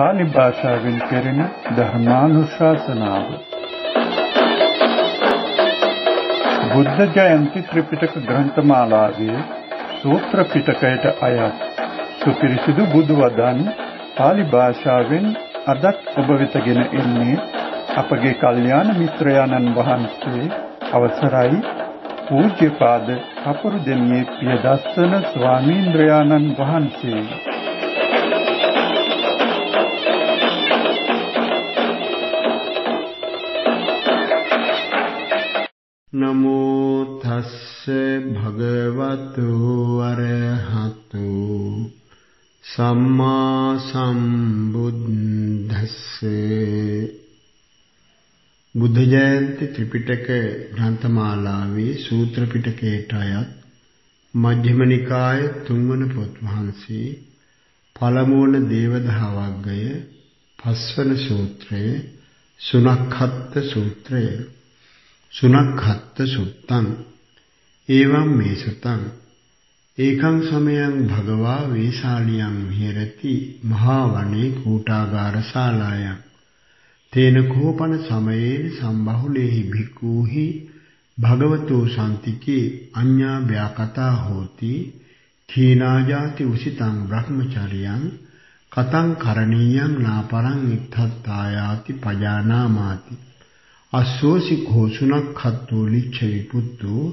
පාලි භාෂාවෙන් කෙරෙන ධර්මානුශාසනාව. බුද්ධ ජයන්ති ත්‍රිපිටක ග්‍රන්ථමාලාවේ සූත්‍ර පිටකයට අයත් සුපිරිසිදු බුදු වදන් පාලි භාෂාවෙන් අදත් ඔබ වෙතගෙන එන්නේ අපගේ කල්යාණ මිත්‍රයාණන් වහන්සේ අවසරයි. පූජ්‍යපාද කපුරු දෙනියේ පියදස්සන ස්වාමීන්ද්‍රයාණන් වහන්සේ. නමෝ තස්ස භගවතු අරහතු සම්මා සම්බුද්දස්සේ බුද්ධ ජයන්ති ත්‍රිපිටක ග්‍රන්ථමාලාවේ සූත්‍ර පිටකයට අයත් මජ්ක්‍ධිම නිකාය තුන්වන පොත් වහන්සේ පළමුවන දේවදා වග්ගය පස්වන සූත්‍රය සුනක්ඛත්ත සූත්‍රය සුනක්ඛත්ත සුත්තං එවං මේ සුතං ඒකං සමයං භගවා වේශාලියං විහෙරති මහා වනේ කූටාගාර ශාලායං තේන කෝපන සමයේන සම්බහුලේහි භික්ඛූහි භගවතෝ සම්තිකේ අඤ්ඤා ව්‍යාකතා හෝති කීනාජාති උසිතං බ්‍රහ්මචර්යං කතං කරණීයං නාපරං ඉත්තත්තායාති පජානාමාති අස්සෝසි ഘോഷුණක් හත්තු ලිච්ඡවි පුත්තෝ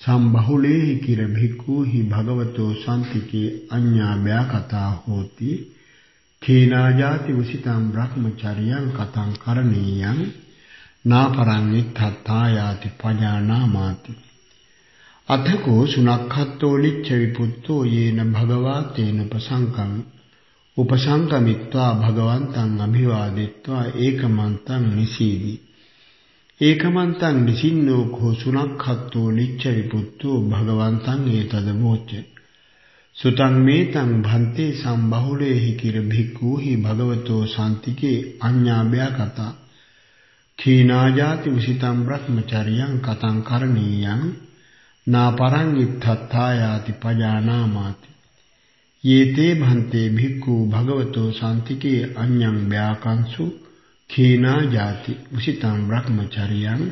සම්බහුලේහි කිර භික්ඛූහි භගවතෝ සම්තිකේ අඤ්ඤා ව්‍යාකතා හෝති. කේනාජාති උසිතං බ්‍රහ්මචර්යං කතං කරණීයං නාපරං ඉත්තත්තායාති පජානාමාති. අතකෝ සුනක්ඛත්තෝ ලිච්ඡ විපුත්තෝ යේන භගවා තේන පසංකං උපසංකමිත්වා භගවන්තං අභිවාදිත්වා ඒකමන්තං නිසීදි ඒකමන්තං නිසින්නෝ කෝ සුනක්ඛත්තෝ ලිච්ඡ විපුත්තෝ භගවන්තං ඒතද වෝච්චේ සුතං මේතං භන්තේ සම්බහුලේහි කිර භික්ඛූහි භගවතෝ සාන්තිකේ අඤ්ඤාභ්‍යා කතා කීනාජාති උසිතං බ්‍රහ්මචර්යං කතං කරණීයං නාපරං ඉත්තත්ථායාති පජානාමාති. යේතේ භන්තේ භික්ඛූ භගවතෝ සාන්තිකේ අඤ්ඤං ව්‍යාකංසු කීනාජාති උසිතං බ්‍රහ්මචර්යං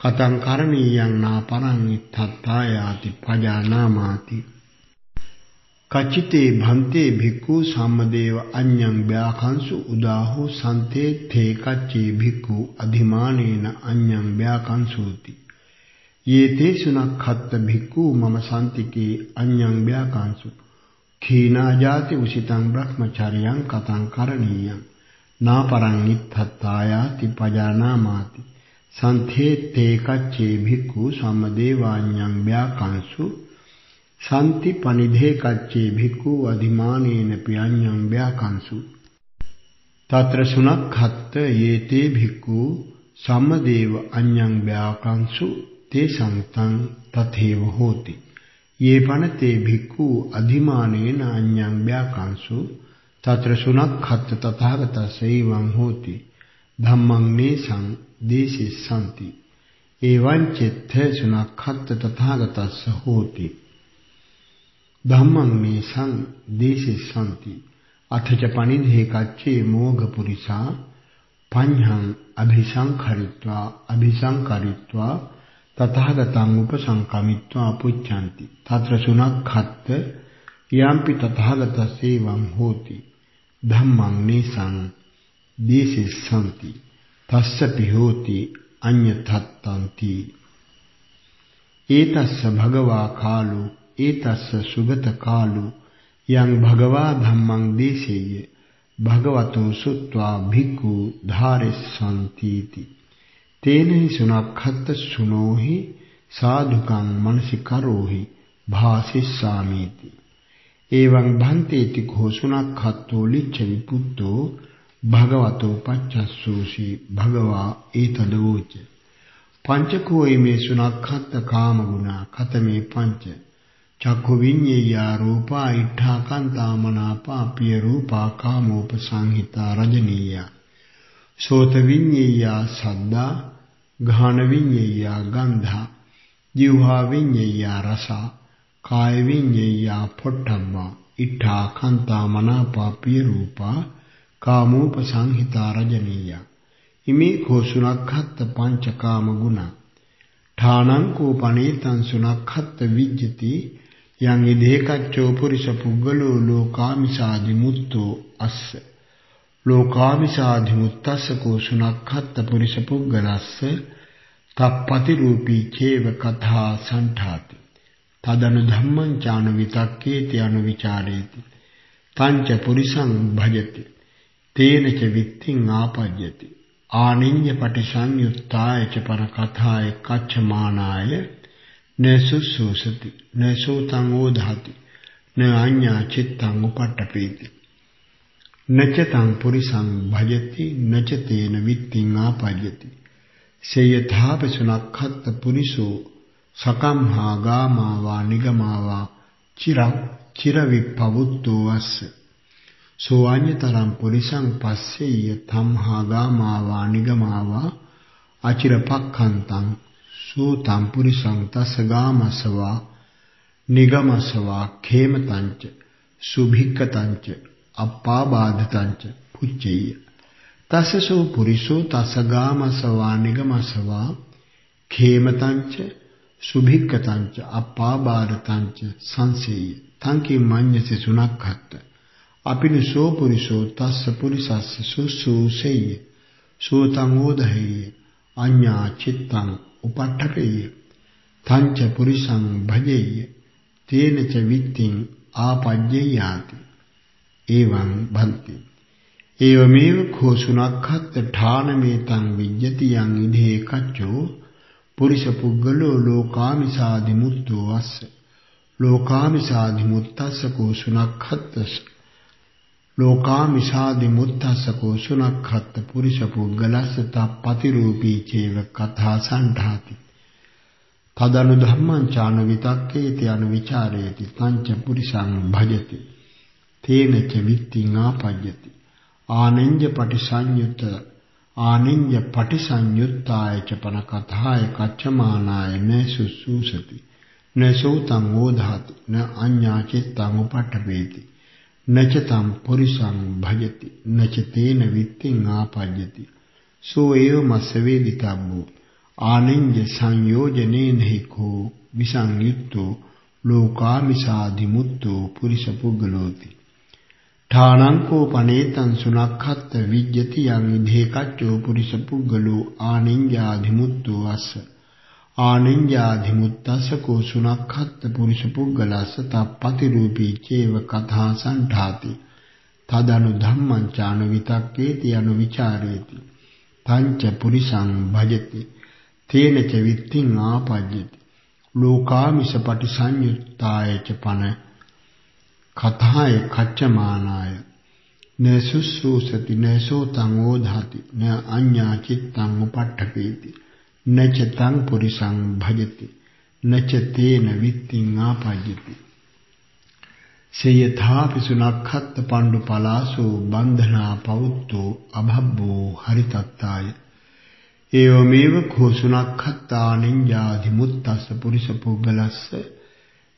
කතං කරණීයං නාපරං ඉත්තත්ථායාති පජානාමාති. කච්චිතේ භන්තේ භික්ඛු සම්මදේව අඤ්ඤං ව්‍යාකංසු උදාහෝ සන්තේ තේ කච්චේ භික්ඛු අධිමානේන අඤ්ඤං ව්‍යාකංසෝති. යේතේ සුනක්ඛත්ත භික්ඛු මම සන්තිකේ අඤ්ඤං ව්‍යාකංසු. khīnā ජාති උසිතං බ්‍රහ්මචර්යං කතං කරණීයං. නාපරං ඉත්තත්තායාති පජානාමාති සන්තේ තේ කච්චේ භික්ඛු සම්මදේවාඤ්ඤං ව්‍යාකංසු සම්ති පනිධේ කච්චේ භික්ඛු අධිමානේන පියඤ්ඤං ව්‍යාකංසු తත්‍ර සුනක්ඛත්ත යේතේ භික්ඛු සම්මදේව අඤ්ඤං ව්‍යාකංසු තේ සම්තං තථේව හෝති. යේ පනතේ භික්ඛු අධිමානේන අඤ්ඤං ව්‍යාකංසු తත්‍ර සුනක්ඛත්ත තථාගතස්ස එවං හෝති ධම්මං නේසං දේශිස්සanti එවං චෙත්ත සුනක්ඛත්ත තථාගතස්ස හෝති ධම්මං මේ සං දේශිස්සanti අථච පනිධේ කච්චේ මෝඝ පුරිසා පඤ්ඤං අභිසංඛරිත්වා අභිසංකරිත්වා තථාගතං උපසංකමිත්වා පුච්ඡanti తත්‍ර සුනක්ඛත්ත යම්පි තථාගතස්සේවං හෝති ධම්මං නේසං දේශිස්සanti තස්ස පිහෝති අඤ්ඤතත්තන්ති ඒතස්ස භගවා කාලෝ ඒතස්ස සුගත කාලු යං භගවා ධම්මං දේශේය භගවතෝ සුත්වා භික්ඛු ධාරෙස්සන්තිති තේනහි සුනක්ඛත්ත සුනෝහි සාදුකං මනසිකරෝහි භාසිස්සාමීති එවං භන්තේති කෝ සුනක්ඛත්තෝ ලිච්ඡ විපුත්තෝ භගවතෝ පච්චස්සෝසි භගවා ඒතදෝච පංචකෝයි මේ සුනක්ඛත්ත කාම ගුණ කතමේ පංච. චක්ඛු විඤ්ඤේයා රූපා ඉඨා කාන්තා මනාපා පිය රූපා කාමෝපසංහිතා රජනීය. සෝත විඤ්ඤේයා සද්දා ගාන විඤ්ඤේයා ගන්ධා. ජීවහා විඤ්ඤේයා රස. කාය විඤ්ඤේයා පොට්ටම්මා ඉඨා කාන්තා මනාපා පිය රූපා කාමෝපසංහිතා රජනීය. ඉමේ කෝ සුනක්ඛත්ත පංචකාම ගුණ. ඨානං කෝ පනේතං සුනක්ඛත්ත විජ්ජති. යං ඉදේකච්චෝ පුරිස පුග්ගලෝ ලෝකාමිසාදි මුත්තෝ අස්ස. ලෝකාමිසාදි මුත්තස්ස කෝ සුනක්ඛත්ත පුරිස පුග්ගලස්ස තප්පති රූපී චේව කථා සන්ඨාති. තදනු ධම්මං චාන විතක්කේති අනුවිචාරේති තංච පුරිසං භජති. තේනච විත්තිං ආපජ්ජති. ආනිඤ්ඤ පටිසංයුත්තාය ච පර කථාය කච්චමානාය නසුසුසති නසෝතං ඕධාති. න අඤ්ඤා චිත්තං උපට්ඨපේති. නචතං පුරිසං භජති. නචතේන විත්තිං ආපජ්ජති. සේයථාපසුනක්ඛත් පුරිසෝ සකම්හා ගාමාවා නිගමාවා චිරං චිරවිප්පවුත්තෝ අස්ස සෝඤ්‍යතරම් පුරිසං පස්සෙය්‍ය තම්හා ගාමාවා නිගමාවා අචිරපක්ඛන්තං. සූතං පුරිසං තස්ස ගාමසවා නිගමසවා khේමතංච සුභික්කතංච අප්පාබාධතංච පුච්චෙය්‍ය. තස්සසෝ පුරිසෝ තස්ස ගාමසවා නිගමසවා khේමතංච සුභික්කතංච අප්පාබාධතංච සංසෙය්‍ය තංකි මඤ්ඤසි සුනක්ඛත්ත අපිනිසෝ පුරිසෝ තස්ස පුරිසස්ස සුසුසෙය්‍ය සෝතං ඕදහෙය්‍ය අඤ්ඤා චිත්තං උපට්ඨපේය තංච පුරිසං භජෙය්‍ය තේන ච විත්තිං ආපජ්ජේයාති. එවං භන්ති ඒවමේව khosунක්ඛත් ඨානමේතං විජ්ජති යං ඉදේ කච්චෝ පුරිෂ පුද්ගලෝ ලෝකාමිසාදි මුද්දෝ අස්ස. ලෝකාමිසාදි මුත්තස්සකෝ සුනක්ඛත්ස ලෝකාමිසාදි මුත්තස්සකෝ සුනක්ඛත් පුරිෂ පුද්ගලස්ස තප්පතිරූපී චේව කථා සංධාති තදනු ධම්මං චාන විතක්කේති අනු විචාරේති පංච පුරිසං භජති. තේනච විත්තිං ආපජ්ජති. ආනෙන්ජ පටිසඤ්ඤුත ආනෙන්ජ පටිසංයුත්තාය ච පන කථාය කච්චමානාය නසුසුසති නසෝතං ඕධාති න අඤ්ඤා චිත්තං උපට්ඨපේති නච තම් පුරිසං භජති නච තේන විත්තිං ආපජ්ජති. සෝ ඒව මස්ස වේදිතබ්බෝ. ආනෙන්ජ සංයෝජනේන හිකෝ විසංයුක්තෝ ලෝකාමිසාදි මුත්තෝ පුරිස පුග්ගලෝති ඨානංකෝ පනේතං සුනක්ඛත්ත විජ්ජති යං ඉදේකච්චෝ පුරිස පුග්ගලෝ ආනිඤ්ඤාධිමුත්තෝ අස්ස। ආනිඤ්ඤාධිමුත්තස්ස කෝ සුනක්ඛත්ත පුරිස පුග්ගලස්ස තප්පති රූපී චේව කථා සණ්ඨාති තදනු ධම්මං චාන විතක්කේති අනු විචාරේති පංච පුරිසං භජති। තේන ච විත්තිං ආපජ්ජති। ලෝකාමිස පටිසංයුත්තාය ච පන। කතාය කච්චමානාය. නසුසුසති නසෝතං ඕධාති න අඤ්ඤා චිත්තං උපට්ඨපේති. නච තං පුරිසං භජති නච තේන විත්තිං ආපජ්ජති. සේයථාපි සුනක්ඛත් පණ්ඩු පලාසෝ බන්ධනා පවුත්තෝ අභබ්බෝ හරිතත්තාය. ඒවමේව කෝ සුනක්ඛත්තා නිඤ්ඤාධි මුත්තස්ස පුරිස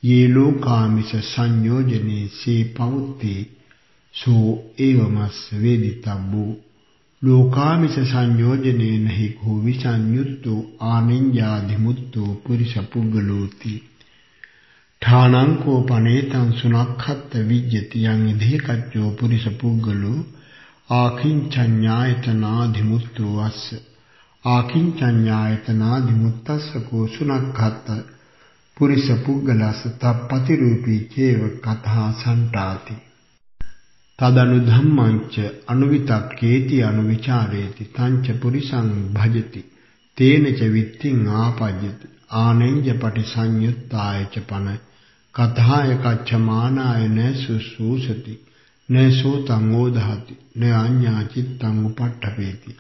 යේ ලෝකාමිස සංයෝජනේ සේ පවුත්තේ සෝ ඒවමස් වේදිතබ්බු. ලෝකාමිස සංයෝජනේ නහි කෝ විසංයුත්තෝ ආනිඤ්ඤාදිමුත්තෝ පුරිස පුංගලෝති ඨානං කෝ පනේතං සුනක්ඛත්ත විජ්ජති යං ඉදේකච්ඡෝ පුරිස පුංගලෝ ආකින්චඤ්ඤායතනාදිමුත්තෝ අස්ස ආකින්චඤ්ඤායතනාදිමුත්තස්ස කෝ සුනක්ඛත්ත පුරිස පුද්ගලස තප්පති රූපී චේව කතා සන්ටාති. තදනු ධම්මංච අනුවිතක්කේති අනුවිචාරේති තංච පුරිසං භජති. තේන ච විත්තිං ආපජ්ජති. ආනෙන්ජ පටිසංයුත්තාය ච පන. කතාය කච්චමානාය නසුසුසති නසෝතං ඕධාති න අඤ්ඤා චිත්තං උපට්ඨපේති.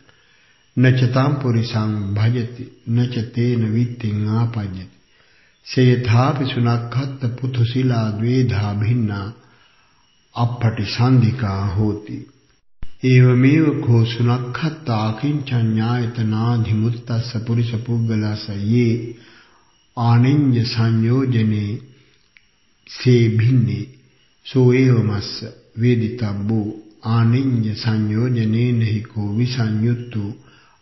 නචතං පුරිසං භජති. නච තේන විත්තිං ආපජ්ජති. සේථාපි සුනක්ඛත්ත පුතුසිලා ද්වේධා භින්නා අපපටි සන්ධිකා හෝති. ඒවමේව කෝ සුනක්ඛත්ත ආකින්චඤ්ඤායතනාධිමුත්තස්ස පුරිස පුග්ගලස යේ ආනිඤ්ඤ සංයෝජනේ සේ භින්නේ. සෝ ඒවමස්ස වේදිතබ්බෝ ආනිඤ්ඤ සංයෝජනේන හිකෝ විසඤ්ඤුත්තෝ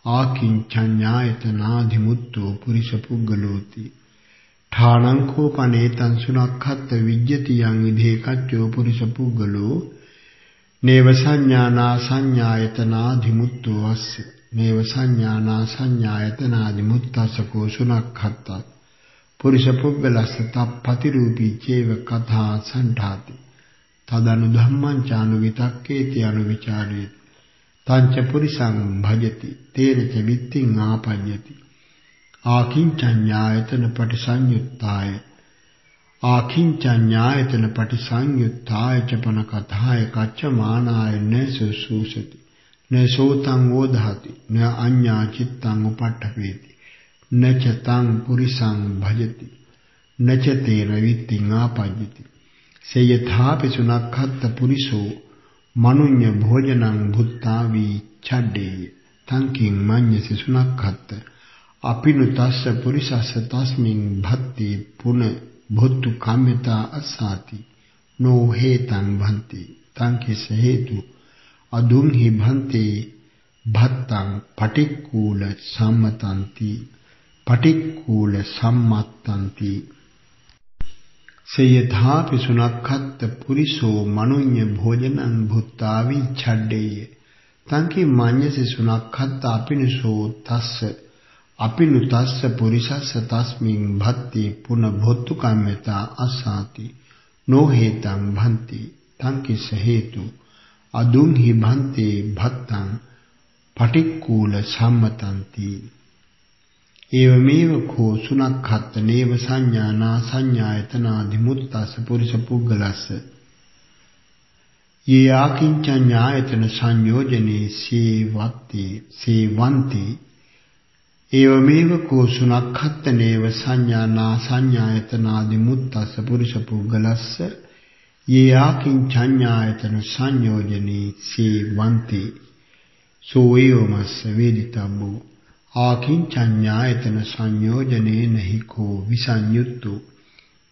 ආකින්චඤ්ඤායතනාධිමුත්තෝ පුරිස පුග්ගලෝති ඨානං කෝපනේතං සුනක්ඛත් විජ්ජති යං විධේ කච්චෝ පුරිස පුග්ගලෝ නේව සංඥානා සංඥායතනාධිමුත්තෝ අස්ස. නේව සංඥානා සංඥායතනාධිමුත්තසකෝ සුනක්ඛත් පුරිස පුග්ගලස්ස තප්පති රූපී චේව කථා සණ්ඨාති තදනු ධම්මං චානු විතක්කේති අනුවිචාරේති. තංච පුරිසං භජති. තේරච විත්තිං ආපඤ්ඤති ආකින්චඤ්ඤායතන පටිසංයුත්තාය. ආකින්චඤ්ඤායතන පටිසංයුත්තාය චපන කතාය කච්චමානාය නසුසුසති නසෝතං වෝධාති න අඤ්ඤා චිත්තං උපට්ඨපේති. නච තං පුරිසං භජති. නච තේන විත්තිං ආපඤ්ඤති සේයථාපි සුනක්ඛත්ත පුරිසෝ මනුඤ්ඤ භෝජනං භුත්තාවි ඡඩ්ඩේ තංකින් මඤ්ඤසි සුනක්ඛත්ත. අපිනු තස්ස පුරිසස්ස තස්මින් භත්ති පුන භුත්තු කම්මිතා අසාති. නෝ හේතං භන්ති. තංකිස හේතු. අදුං හි භන්ති. භත්තං පටික්කූල සම්මතಂತಿ පටික්කූල සම්මත්තಂತಿ සේයථාපි සුනක්ඛත්ත පුරිසෝ මනුඤ්ඤ භෝජනං භුත්තාවි ඡඩ්ඩේය. තංකි මඤ්ඤසි සුනක්ඛත්ත අපිනසෝ තස්ස අපිනු තස්ස පුරිසස්ස තස්මින් භත්ති පුන භොත්තු කම්මතා අසාති. නෝ හේතං භන්ති තංකිස හේතු අදුං හි භන්තේ භත්තං පටික්කූල සම්මතಂತಿ ඒවමේව කෝ සුනක්ඛත්ත නේව සංඥානා සංඥායතනාදි මුත්තස පුරිස පුග්ගලස්ස යේ ආකින්චඤ්ඤායතන සංයෝජනේ සේවත්ති සේවಂತಿ ඒවමේව කෝ සුනක්ඛත්ත නේව සංඥානා සංඥායතනාදි මුත්තස පුරිස පුග්ගලස්ස යේ ආකින්චඤ්ඤායතන සංයෝජනේ සේවಂತಿ සෝ ඒවමස්ස වේදිතබ්බෝ. ආකින්චඤ්ඤායතන සංයෝජනේ නහිකෝ විසඤ්ඤුත්තු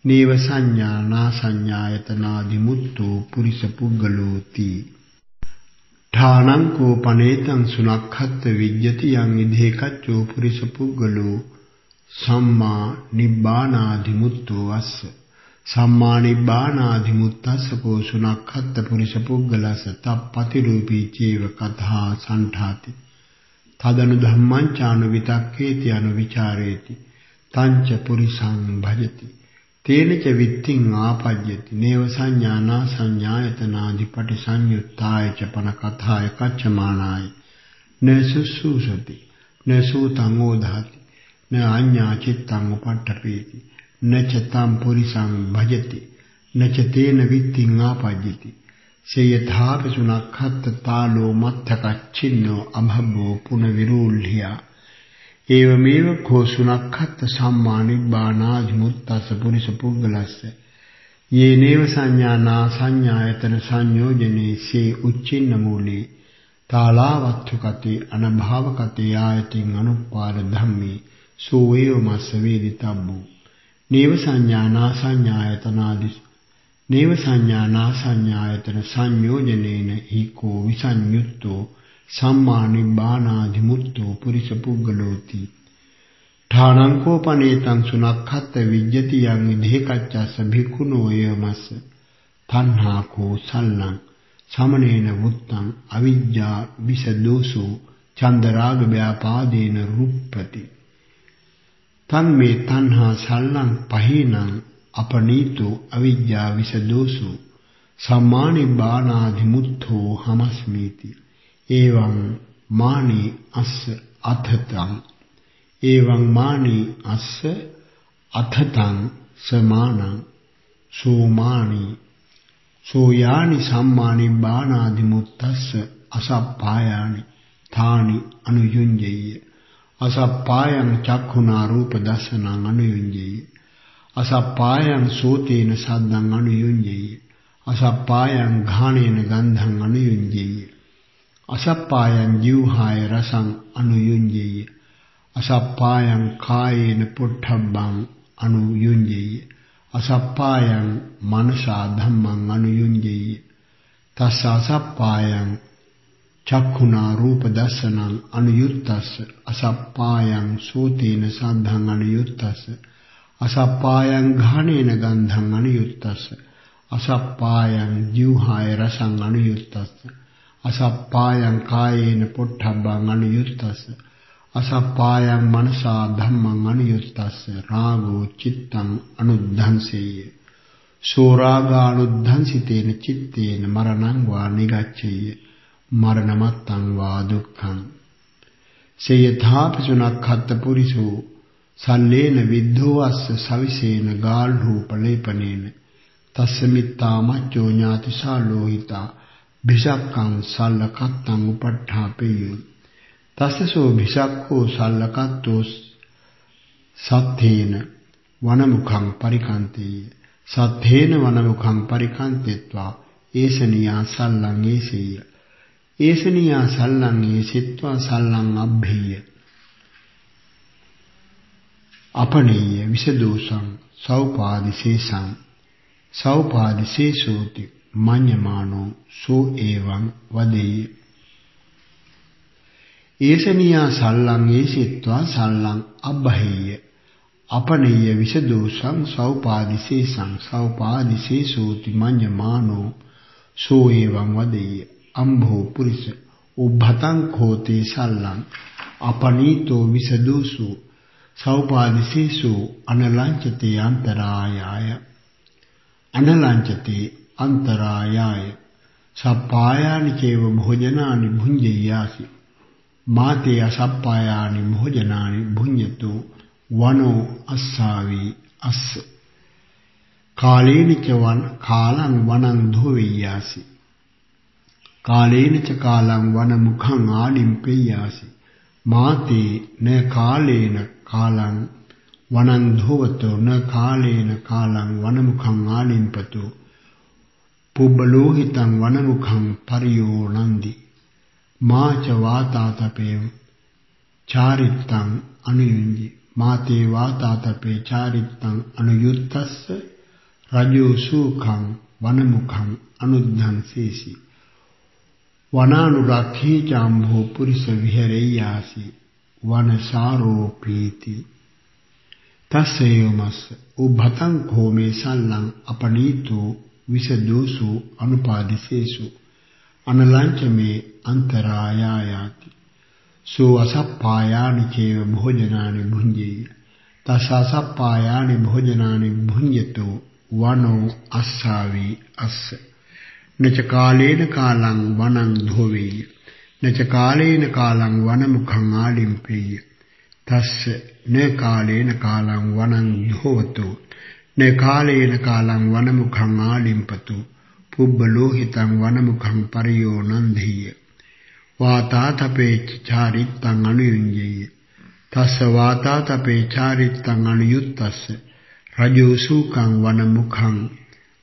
නේව සංඥානා සංඥායතනාදි මුත්තු පුරිස පුග්ගලෝති ඨානං කෝපනේතං සුනක්ඛත් විජ්ජති යං ඉදේකච්චෝ පුරිස පුග්ගලෝ සම්මා නිබ්බානාදි මුත්තෝ අස්ස සම්මා නිබ්බානාදි මුත්තස්ස කෝ සුනක්ඛත් පුරිස පුග්ගලස තප්පති රූපී චේව කතා සණ්ඨාති තදනු ධම්මං චානු විතක්කේති අනුවිචාරේති. තංච පුරිසං භජති. තේනච විත්තිං ආපජ්ජති නේව සංඥානා සංඥායතනාදිපටි සංයුත්තාය ච පන කථාය කච්චමානාය නසුසුසති නසූතං ඕධාති න අඤ්ඤා චිත්තං උපට්ඨපේති. නච තම් පුරිසං භජති. නච තේන විත්තිං ආපජ්ජති සේයථාපි සුනක්ඛත් තාලෝ මත්තකච්චින්නෝ අභබ්බෝ පුන විරූල්හියා. ඒවමේව කෝ සුනක්ඛත් සම්මා නිබ්බානාදි මුත්තස පුරිස පුග්ගලස්ස යේනේව සංඥානා සංඥායතන සංයෝජනේ සේ උච්චින්න මූලේ. තාලාවත්තු කතේ අනභාව කතේ ආයතින් අනුපාද ධම්මේ. සෝ ඒවමස්ස වේදිතබ්බෝ. නේව සංඥානා සංඥායතනාදි නේව සංඥානා සංඥායතන සංයෝජනේන ඊකෝ විසඤ්ඤුත්තෝ සම්මා නිබ්බානාදි මුත්තෝ පුරිස පුග්ගලෝති ඨානං කෝපනේතං සුනක්ඛත් විජ්ජති යං විදේකච්චස්ස භික්ඛුනෝ යමස්ස. තණ්හා කෝ සල්ලං සමනේන වුත්තං අවිජ්ජා විසදෝසෝ චන්දරාග ව්‍යාපාදේන රුප්පති. තන් මේ තණ්හා සල්ලං පහේනං අපනීතෝ අවිජ්ජා විසදෝසෝ. සම්මානි බානාධි මුත්තෝ හමස්මීති. එවං මානි අස්ස අතතං. එවං මානි අස්ස අතතං සමානං. සෝමානි සෝයානි සම්මානි බානාධි මුත්තස්ස අසප්පායානි. තානි අනුයුඤ්ජය. අසප්පායං චක්ඛුනා රූප දසනං අනුයුඤ්ජය. අසප්පායං සෝතේන සද්දං අනුයුඤ්ජේය. අසප්පායං ඝාණේන ගන්ධං අනුයුඤ්ජේය. අසප්පායං ජීවහාය රසං අනුයුඤ්ජේය. අසප්පායං කායේන පුට්ඨබ්බං අනුයුඤ්ජේය. අසප්පායං මනසා ධම්මං අනුයුඤ්ජේය. තස්ස අසප්පායං චක්ඛුනා රූප දස්සනං අනුයුත්තස්ස. අසප්පායං සෝතේන සද්ධං අනුයුත්තස්ස. අසප්පායං ඝානේන ගන්ධං අනුයුත්තස්ස. අසප්පායං ජීවහාය රසං අනුයුත්තස්ස. අසප්පායං කායේන පොට්ඨබ්බං අනුයුත්තස්ස. අසප්පායං මනසා ධම්මං අනුයුත්තස්ස. රාගෝ චිත්තං අනුද්ධංසෙය. සෝරාගානුද්ධංසිතේන චිත්තේන මරණං වා නිගච්ඡෙය. මරණමත්තං වා දුක්ඛං. සේයථාපසුනක් හත්ත පුරිසෝ. සල්ලේන විද්ධෝ අස්ස සවිසේන ගාල් රූපලේපනේන තස්ස මිත්තා මච්චෝ ඥාතිසා ලෝහිතා භිසක්කං සල්ලකත්තං උපට්ඨාපේයෝ තස්සසෝ භිසක්කෝ සල්ලකත්තෝ සත්ථේන වනමුඛං පරිකන්තේය සත්ථේන වනමුඛං පරිකන්තෙත්වා. ඒසනියා සල්ලං ඒසෙය. ඒසනියා සල්ලං ඒසිත්වා සල්ලං අබ්භේය අපනීය විසදෝසං සෞපාදිශේෂං සෞපාදිශේෂෝති මඤ්ඤමානෝ සෝ එවං වදෙය. ඒසනියා සල්ලං ඒසිත්වා සල්ලං අබ්බහෙය. අපනීය විසදෝසං සෞපාදිශේෂං සෞපාදිශේෂෝති මඤ්ඤමානෝ සෝ එවං වදෙය. අම්භෝ පුරිස උබ්බතං කෝතේ සල්ලං අපනීතෝ විසදෝසෝ සෞපාදිසේසු අනලංචතේ අන්තරායාය. අනලංචතේ අන්තරායාය. සප්පායානි චේව භෝජනානි භුඤ්ජයාසි මාතේ අසප්පායානි භෝජනානි භුඤ්ජතු. වනෝ අස්සාවි අස්ස. කාලේනිච වන් කාලං වනං ධෝවියාසි කාලේනච කාලං වන මුඛං ආලිම්පෙයාසි මාතේ න කාලේන කාලං වනං ධෝවතෝ න කාලේන කාලං වනමුඛං ආලිම්පතෝ පුබ්බලෝහිතං වනමුඛං පරියෝ නන්දි। මාච වාතාතපේ චාරිත්තං අනුයුඤ්ජි මාතේ වාතාතපේ චාරිත්තං අනුයුත්තස්ස। රජෝ සූඛං වනමුඛං අනුද්ධං සීසි වනානුරක්ඛී චාම්භෝ පුරිස විහෙරෙය්‍යාසි। වනසාරෝපීති තස්සේයමස් උභතං කෝමේ සල්ලං අපනීතෝ විසදෝසු අනුපාදිසේසු අනලංචමේ අන්තරායායාති. සෝ අසප්පායානි චේව භෝජනානි භුඤ්ජේය. තසසප්පායානි භෝජනානි භුඤ්ජතෝ වනෝ අස්සාවි අස්ස. නච කාලේන කාලං වනං ධෝවේය නච කාලේන කාලං වනමුඛං ආලිම්පේය. තස්ස න කාලේන කාලං වනං ධෝවතෝ න කාලේන කාලං වනමුඛං ආලිම්පතු පුබ්බලෝහිතං වනමුඛං පරියෝ නන්දිය වාතාතපේ චාරිත්තං අනුයුඤ්ජේය තස්ස වාතාතපේ චාරිත්තං අනුයුත්තස්ස. රජෝ සූකං වනමුඛං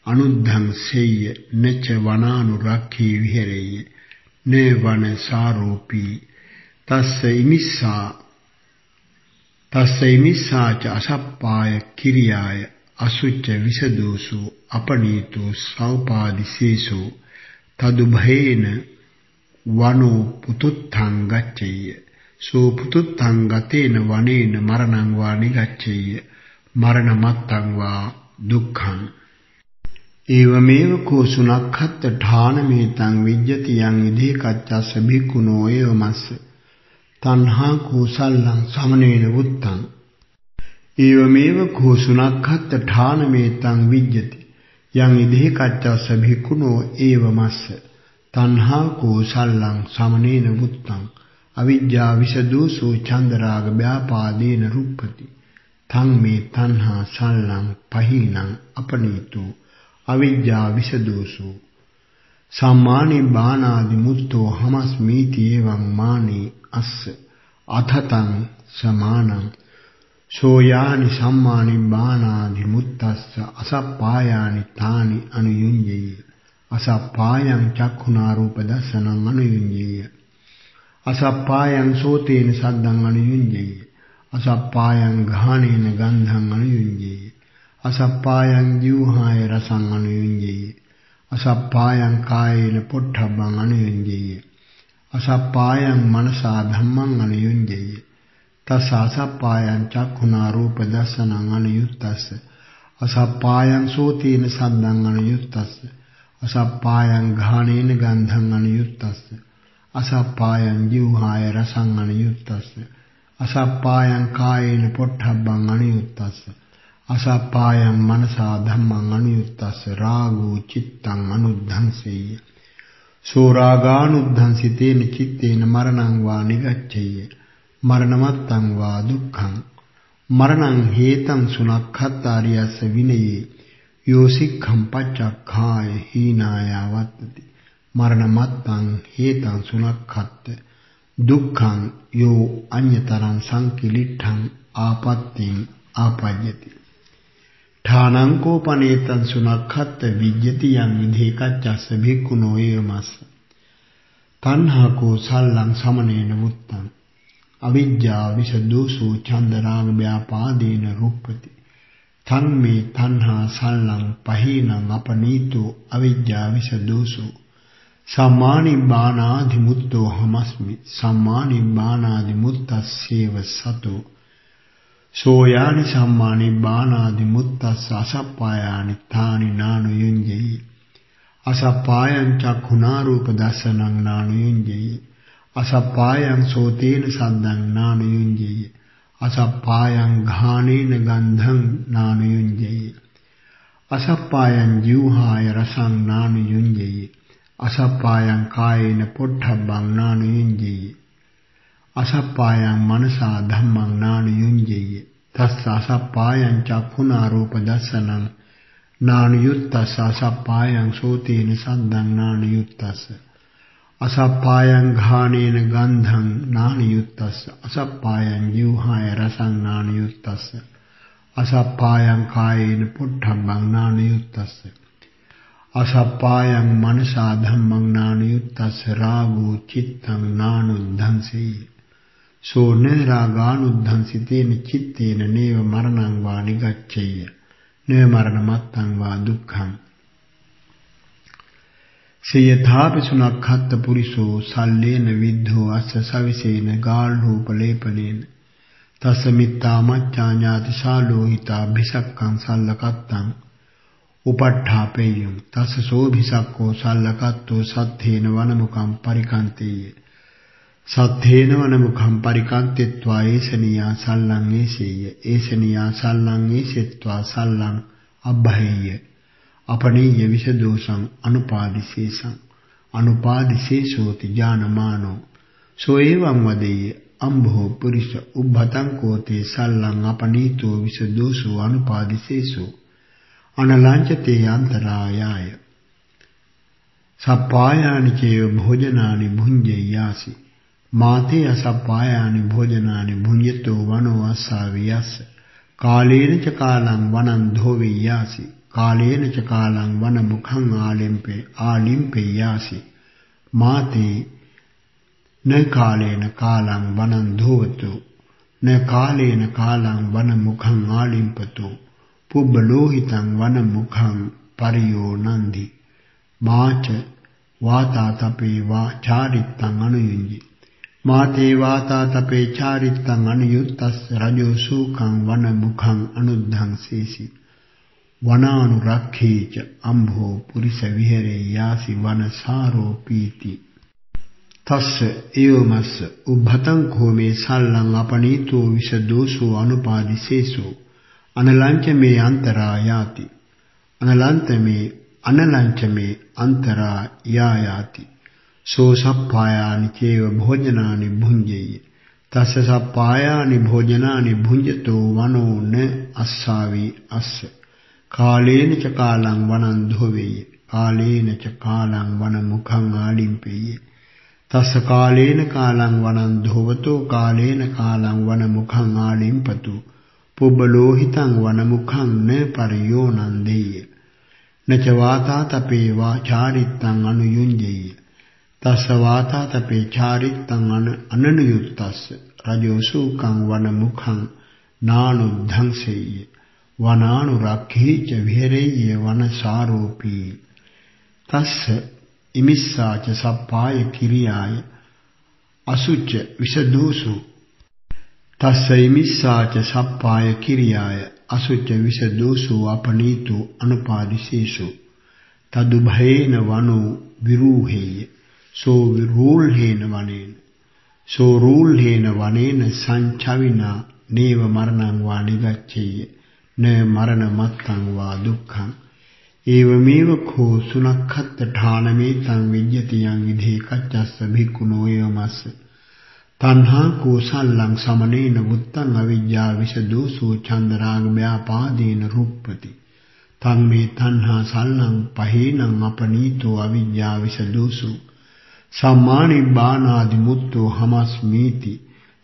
අනුද්ධං සෙය්‍ය. නච වනානුරක්ඛී විහෙරෙය්‍ය. නේ වන සාරෝපී. තස්ස ඉමිස්සා. තස්ස ඉමිස්සාච අසප්පාය කිරියාය. අසුච්ච විසදෝසු අපනීතෝ සෞපාදිසේසු තදුභේන වනෝ පුතුත්තං ගච්ඡේය. සෝ පුතුත්තං ගතේන වනේන මරණං වා නිගච්ඡේය. මරණ මත්තං වා දුක්ඛං. ඒවමේව කෝ සුනක්ඛත්ත ඨානමේතං විජ්ජති යං ඉදී කච්චස්ස භික්ඛුනෝ ඒවමස්ස තණ්හා කෝසල්ලං සමනේන වුත්තං. ඒවමේව කෝ සුනක්ඛත්ත ඨානමේතං විජ්ජති. යං ඉදී කච්චස්ස භික්ඛුනෝ ඒවමස්ස තණ්හා කෝසල්ලං සමනේන වුත්තං අවිජ්ජා විසදෝසෝ චන්දරාග ව්‍යාපාදේන රුප්පති. තං මේ තණ්හා සල්ලං පහීනං අපනීතෝ. අවිජ්ජා විසදෝසු. සම්මානි බානාදි මුත්තෝ හමස්මීති එවං මානි අස්ස. අතතං සමානං සෝයානි සම්මානි බානාදි මුත්තස්ස අසප්පායානි තානි අනුයුඤ්ජේ අසප්පායං චක්ඛුනා රූප දසනං අනුයුඤ්ජේ අසප්පායං සෝතේන සද්දං අනුයුඤ්ජේ අසප්පායං ගාහනේන ගන්ධං අනුයුඤ්ජේ අසප්පායං ජීවහාය රසං අනුයුඤ්ජේ අසප්පායං කායේන පොට්ටබ්බං අනුයුඤ්ජේය අසප්පායං මනසා ධම්මං අනුයුඤ්ජේය තස්ස අසප්පායං චක්ඛුනා රූප දස්සනං අනුයුත්තස්ස අසප්පායං සෝතේන සද්දං අනුයුත්තස්ස අසප්පායං ඝානේන ගන්ධං අනුයුත්තස්ස අසප්පායං ජීවහාය රසං අනුයුත්තස්ස අසප්පායං කායේන පොට්ටබ්බං අනුයුත්තස්ස අසප්පායං මනසා ධම්මං අනුයුත්තස්ස රාගෝ චිත්තං අනුද්ධංසෙය්‍ය. සෝරාගානුද්ධංසිතේන චිත්තේන මරණං වා නිගච්ඡෙය්‍ය. මරණමත්තං වා දුක්ඛං. මරණං හේතං සුනක්ඛත්තාරියස්ස විනයේ. යෝසික්ඛම් පච්චක්ඛාය හීනාය වත්තති මරණමත්තං හේතං සුනක්ඛත්ත. දුක්ඛං යෝ අඤ්‍යතරං සංකිලිට්ඨං ආපත්තිං ආපජ්ජති. ඨානං කෝපනේතං සුනක්ඛත්ත විජ්ජති යං විධේකච්චස්ස භික්ඛුනෝ ඒවමස්ස තණ්හා කෝ සල්ලං සමනේන මුත්තං. අවිජ්ජා විසදෝසෝ චන්දරාග ව්‍යාපාදේන රුප්පති තන් මේ තණ්හා සල්ලං පහීනං අපනීතෝ අවිජ්ජා විසදෝසෝ සම්මානිබ්බානාදි මුත්තෝ හමස්මි. සම්මානිබ්බානාදි මුත්තස්සේව සතෝ. සෝයානි සම්මානිබ්බානාදි මුත්තස්ස අසප්පායානි තානි නානු යුඤ්ජෙයි අසප්පායං චක්ඛුනා රූප දස්සනං නානු යුඤ්ජෙයි අසප්පායං සෝතේන සද්දං නානු යුඤ්ජෙයි අසප්පායං ඝානේන ගන්ධං නානු යුඤ්ජෙයි අසප්පායං ජීවහාය රසං නානු යුඤ්ජෙයි අසප්පායං කායේන පොට්ටබ්බං නානු යුඤ්ජෙය්‍ය අසප්පායං මනසා ධම්මං නානු යුඤ්ජෙය්‍ය තස්ස අසප්පායං චක්ඛුනා රූප දස්සනං නානු යුත්තස්ස අසප්පායං සෝතේන සද්දං නානු යුත්තස්ස අසප්පායං ඝානේන ගන්ධං නානු යුත්තස්ස අසප්පායං ජීවහාය රසං නානු යුත්තස්ස අසප්පායං කායේන පොට්ටබ්බං නානු යුත්තස්ස අසප්පායං මනසා ධම්මං නානයුත්තස්ස. රාගෝ චිත්තං නානුද්ධංසෙයි සෝ නරාගානුද්ධංසිතේන චිත්තේන නේව මරණං වා නිගච්ඡෙය. නේ මරණ මත්තං වා දුක්ඛං. සියථාපි සුනක්ඛත්ත පුරිසෝ සල්ලේන විද්ධෝ අස්ස සවිසේන ගාල්හූපලේපනේන තස්ස මිත්තා මච්ඡා ඥාති සාලෝහිතා භිසක්කං සල්ලකත්තං උපට්ඨාපේයං තස්ස සෝභිසක්කෝ සල්ලකත්තෝ සත්ථේන වනමුඛං පරිකන්තේය සත්ථේන වනමුඛං පරිකන්තෙත්වා ඒසනියා සල්ලං ඒසෙය්‍ය ඒසනියා සල්ලං ඒසෙත්වා සල්ලං අබ්බහෙය්‍ය අපනීය විසදෝසං අනුපාදිශේෂං අනුපාදිශේෂෝති ඥානමානෝ සෝ එවං වදෙය්‍ය අම්භෝ පුරිස උබ්බතං කෝතේ සල්ලං අපනීතෝ විසදෝසෝ අනුපාදිශේෂෝ අනලංචතේ අන්තරායාය සප්පායානි චේව භෝජනානි භුඤ්ජයාසි මාතේ අසප්පායානි භෝජනානි භුඤ්ජතෝ වනෝ අස්සාවියස්ස කාලේන ච කාලං වනං ධෝවියාසි කාලේන ච කාලං වන මුඛං ආලිම්පේ ආලිම්පේ යාසි. මාතේ න කාලේන කාලං වනං ධෝවතු න කාලේන කාලං වන මුඛං ආලිම්පතෝ. පුබ්බලෝහිතං වන මුඛං පරියෝ නන්දි. මාච වාතාතපේ වා චාරිත්තං අනුයුඤ්ජි මාතේ වාතාතපේ චාරිත්තං අනුයුත්තස් රජෝ සූකං වන මුඛං අනුද්ධං සීසි. වනානුරක්ඛේච අම්භෝ පුරිස විහෙරේ යාසි වනසාරෝ පීති. තස්ස එයොමස්ස උභතං කෝමේ සල්ලං අපනීතෝ විසදෝසෝ අනුපාදිසේසෝ. අනලංච මේ අන්තරා යාති. අනලන්ත මේ අනලංච මේ අන්තරා යායාති. සෝ සප්පායානි චේව භෝජනානි භුඤ්ජෙය්‍ය තස්ස සප්පායානි භෝජනානි භුඤ්ජතෝ වනෝ න අස්සාවි අස්ස. කාලේන ච කාලං වනං ධෝවේය කාලේන ච කාලං වන මුඛං ආලිම්පේය. තස්ස කාලේන කාලං වනං ධෝවතෝ කාලේන කාලං වන මුඛං ආලිම්පතු. පුබ්බලෝහිතං වනමුඛං න පරියෝනන්දේය නච වාතා තපේ වා චාරිත්තං අනුයුඤ්ජේය. තස්ස වාතා තපේ චාරිත්තං අනනුයුත්තස්ස. රජෝ සූකං වනමුඛං නානුද්ධංසෙය්‍ය වනානුරක්ඛේච විහෙරෙය්‍ය වනසාරෝපී. තස්ස ඉමිස්සාච සප්පාය කිරියාය අසුච්ච විසදෝසු. තස්ස ඉමිස්සාච සප්පාය කිරියාය අසුච්ච විසදෝසු අපනීතු අනුපාදිසේසු තදු භයේන වනෝ විරූහෙය සෝ විරූල්හේන වනේන. සෝ රූල්හේන වනේන සංචවිනා නේව මරණං වා නිගච්ඡේය න මරණ මත්තං වා දුක්ඛං। ඒවමේව කෝ සුනක්ඛත්ත ඨානමේ තං විජ්ජති යං විධේ කච්චස්ස භික්ඛුනෝ එවමස්ස තණ්හා කෝසල්ලං සමනේන වුත්තං අවිජ්ජා විසදෝසෝ චන්දරාග ව්‍යාපාදේන රුප්පති। තං මේ තණ්හා සල්ලං පහේනං අපනීතෝ අවිජ්ජා විසදෝසෝ සම්මානි බානාදි මුත්තෝ හමස්මීති।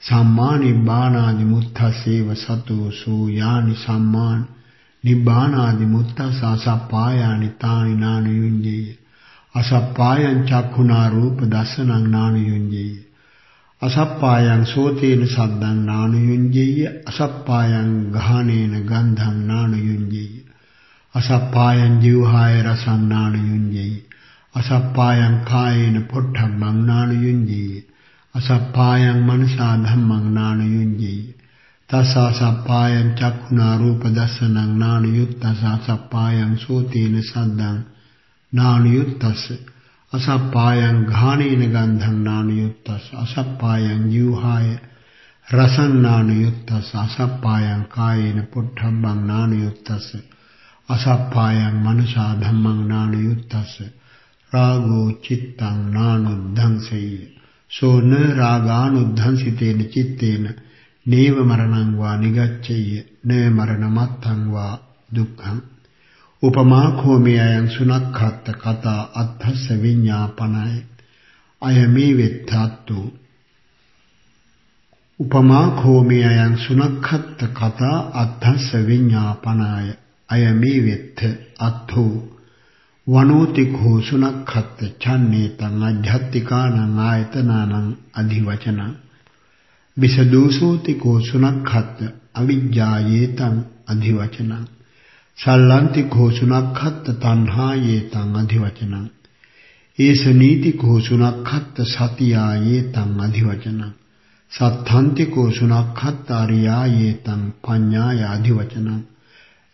සම්මානි බානාදි මුත්තසේව සතෝ සෝ යානි සම්මාන. නිබ්බානාදි මුත්තස අසප්පායානි තානි නානයුඤ්ජේය අසප්පායං චක්ඛුනා රූප දසනං නානයුඤ්ජේය අසප්පායං සෝතේන සද්දං නානයුඤ්ජේය අසප්පායං ගාහනේන ගන්ධං නානයුඤ්ජේය අසප්පායං ජීවහාය රසං නානයුඤ්ජේය අසප්පායං කායේන පොට්ඨම්මං නානයුඤ්ජේය අසප්පායං මනසා ධම්මං නානයුඤ්ජේය තසසප්පායං චක්ඛුනා රූප දස්සනං නානයුත්තස සප්පායං සෝතේන සද්දං නානයුත්තස අසප්පායං ඝානේන ගන්ධං නානයුත්තස අසප්පායං ජීවහාය රසං නානයුත්තස අසප්පායං කායේන පොට්ඨම්බං නානයුත්තස අසප්පායං මනසා ධම්මං නානයුත්තස රාගෝ චිත්තං නානුද්ධංසෙය සෝන රාගානුද්ධංසිතේන චිත්තේන නේව මරණං වා නිගච්ඡෙය නේ මරණ මත්තං වා දුක්ඛං. උපමා කෝමේ අයං සුනක්ඛත් කතා අත්ථස්ස විඤ්ඤාපනයි. අයමේ වෙත්තත්තු උපමා කෝමේ අයං සුනක්ඛත් කතා අත්ථස්ස විඤ්ඤාපනාය. අයමේ වෙත්ත අත්ථෝ. වනෝති කෝ සුනක්ඛත් ඡන්නේ තං අධ්‍යාත්තිකානං ආයතනානං අධිවචනං. විසදෝසෝති කෝ සුනක්ඛත් අවිජ්ජායේතං අධිවචනං. සල්ලන්ති කෝ සුනක්ඛත් තණ්හායේතං අධිවචනං. ඒස නීති කෝ සුනක්ඛත් සතියායේතං අධිවචනං. සත්තාන්ති කෝ සුනක්ඛත් ආරියායේතං පඤ්ඤාය අධිවචනං.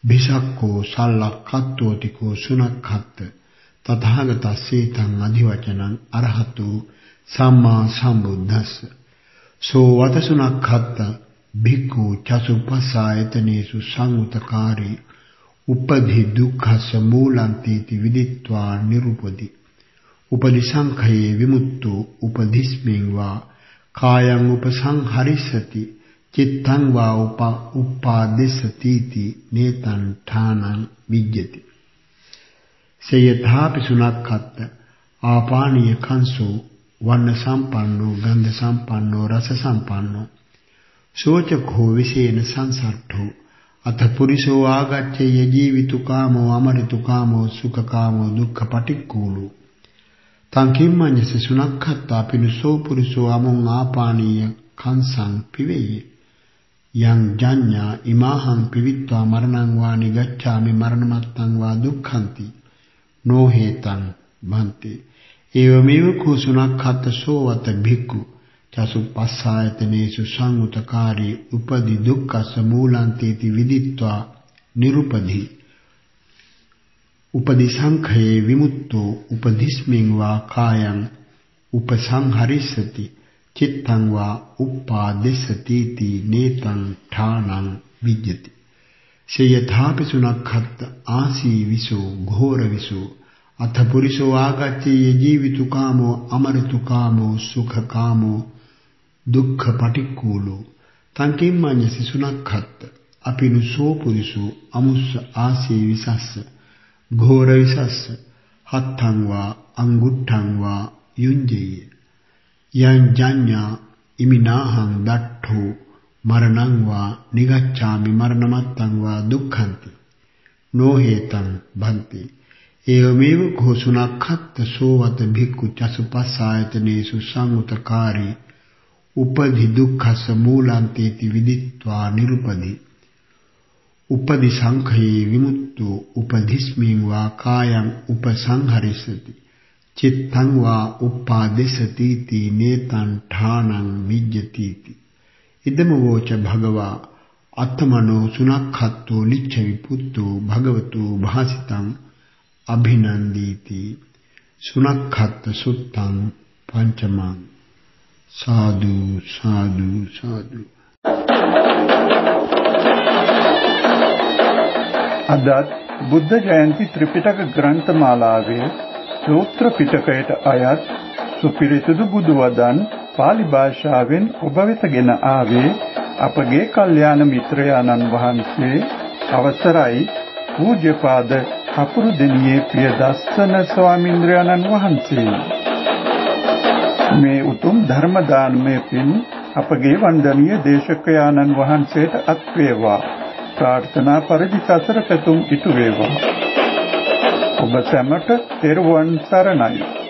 බිසක්කෝ සල්ලක්ඛත්තෝති කෝ සුනක්ඛත් තථාගතස්සේතං අධිවචනං අරහතු සම්මා සම්බුද්දස්ස. සෝ වතසුනක්ඛත්ත භික්ඛු චසුප්පසායතනේසු සංඋතකාරී. උපදි දුක්ඛස මූලං තීති විදිත්වා නිරුපදි. උපදි සංඛයේ විමුක්තෝ උපදිස්මින් වා කායං උපසංහරිස්සති. චිත්තං වා උප උපාදිස්සති නේතං ඨානං විජ්ජති. සයථාපි සුනක්ඛත්ත ආපානීය කංසෝ වන්න සම්පන්නෝ ගන්ධ සම්පන්නෝ රස සම්පන්නෝ සෝචකෝ විශේන සංසට්ඨෝ අත පුරිසෝ ආගච්ඡේ ජීවිතු කාමෝ අමරිතු කාමෝ සුඛ කාමෝ දුක්ඛ පටික්කුලු තං කිම්මඤ්ඤස සුනක්ඛත්තා පිනුසෝ පුරිසෝ අමුං ආපානීය කංසං පිවේය. යං ජඤ්ඤා ඉමාහං පිවිත්වා මරණං වා නිගච්ඡාමි මරණමත්තං වා දුක්ඛන්ති නොහේතං භන්ති ඒවමේව කුසුනක්ඛත් සෝවත භික්ඛු චසුප්පස්සායතනේසු සංඋතකාරී උපදි දුක්ඛස මූලන්තේති විදිත්වා නිරුපදි. උපදි සංඛයේ විමුක්තෝ උපදිස්මින් වා කායං උපසංහරිස්සති. චිත්තං වා උප්පාදෙස්සති තී නේතං ඨානං විජ්ජති. සේයථාපි සුනක්ඛත් ආසී විසෝ ඝෝර විසෝ අත පුරිසෝ ආගච්ඡේ ජීවිතු කාමෝ අමරතු කාමෝ සුඛ කාමෝ දුක්ඛ පටික්කුලෝ. තංකිම්මඤ්ඤ සිසුනක්ඛත් අපිනුසෝ පුරිසෝ අමුස්ස ආසී විසස්ස ඝෝර විසස්ස හත්තං වා අංගුට්ඨං වා යුඤ්ජේය. යං ජඤ්ඤා ඉමිනාහං දට්ඨෝ මරණං වා නිගච්ඡාමි මරණමත්තං වා දුක්ඛන්ති නොහේතං භන්ති ඒවමේව ഘോഷුනක්ඛත් සෝවත භික්ඛු චසුපස්සායතනේසු සංඋතකාරී උපදි දුක්ඛස මූලන්තේති විදිත්වා නිරුපදි. උපදි සංඛයේ විමුක්තෝ උපදිස්මින් වා කායං උපසංහරිසති චිත්තං වා උපාදේශති තී නේතං ඨානං විජ්ජති ඉදම වෝච භගවා අත්තමනෝ සුනක්ඛත්තෝ ලිච්ඡ විපුත්තෝ භගවතු භාසිතං අභිනන්දීති. සුනක්ඛත්ත සුත්තං පංචමං. සාදු සාදු සාදු. අදත් බුද්ධ ජයන්ති ත්‍රිපිටක ග්‍රන්ථමාලාවේ සූත්‍ර පිටකයට අයත් සුපිරිසිදු බුදු වදන් pāli භාෂාවෙන් ඔබ වෙතගෙන ආවේ අපගේ කල්යාණ මිත්‍රයාණන් වහන්සේ අවසරයි. පූජ්‍යපාද කපුරු දෙනියේ ප්‍රියදස්සන ස්වාමීන්ද්‍රයාණන් වහන්සේ. මේ උතුම් ධර්ම දානමය පින් අපගේ වන්දනීය දේශකයාණන් වහන්සේට අත් වේවා ප්‍රාර්ථනා පරිදි සසර පැතුම් ඉටු වේවා. ඔබ සැමට තෙරුවන් සරණයි.